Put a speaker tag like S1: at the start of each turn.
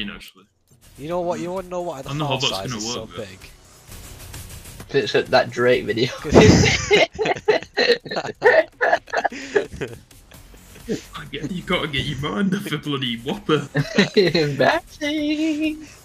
S1: been actually.
S2: You know what? You want to know why the
S1: I'm
S2: file
S1: that's
S2: size
S1: gonna
S2: so
S1: work,
S2: big?
S3: It's at that Drake video.
S1: You gotta get your mind off a bloody whopper.